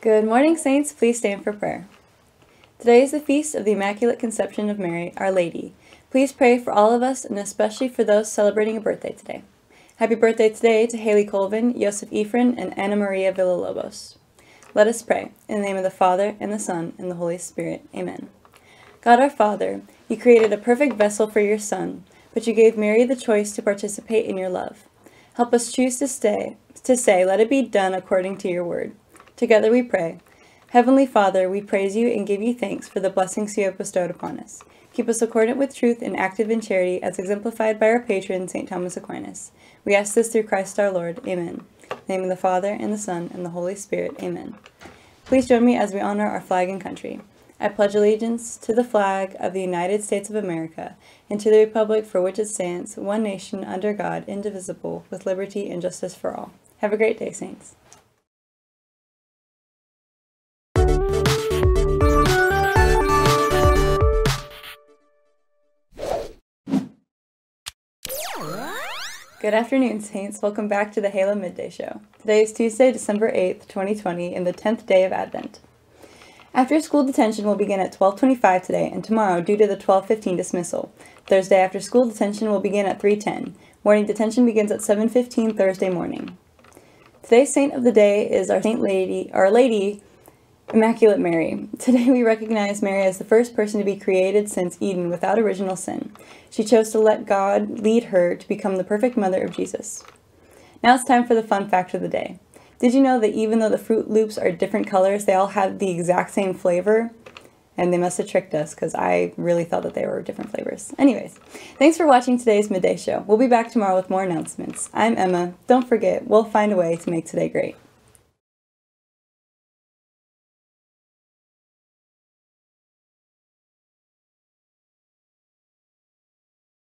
Good morning, Saints. Please stand for prayer. Today is the feast of the Immaculate Conception of Mary, Our Lady. Please pray for all of us and especially for those celebrating a birthday today. Happy birthday today to Haley Colvin, Joseph Ephraim, and Anna Maria Villalobos. Let us pray. In the name of the Father, and the Son, and the Holy Spirit. Amen. God our Father, you created a perfect vessel for your Son, but you gave Mary the choice to participate in your love. Help us choose to stay, to say, let it be done according to your word. Together we pray. Heavenly Father, we praise you and give you thanks for the blessings you have bestowed upon us. Keep us accordant with truth and active in charity as exemplified by our patron, St. Thomas Aquinas. We ask this through Christ our Lord. Amen. Name of the Father, and the Son, and the Holy Spirit. Amen. Please join me as we honor our flag and country. I pledge allegiance to the flag of the United States of America and to the republic for which it stands, one nation under God, indivisible, with liberty and justice for all. Have a great day, Saints. Good afternoon, Saints. Welcome back to the Halo Midday Show. Today is Tuesday, December 8th, 2020, and the 10th day of Advent. After school detention will begin at 12:25 today and tomorrow due to the 12:15 dismissal. Thursday after school detention will begin at 3:10. Morning detention begins at 7:15 Thursday morning. Today's saint of the day is our Saint Lady, Our Lady Immaculate Mary. Today we recognize Mary as the first person to be created since Eden without original sin. She chose to let God lead her to become the perfect mother of Jesus. Now it's time for the fun fact of the day. Did you know that even though the Froot Loops are different colors, they all have the exact same flavor? And they must have tricked us because I really thought that they were different flavors. Anyways, thanks for watching today's Midday Show. We'll be back tomorrow with more announcements. I'm Emma. Don't forget, we'll find a way to make today great.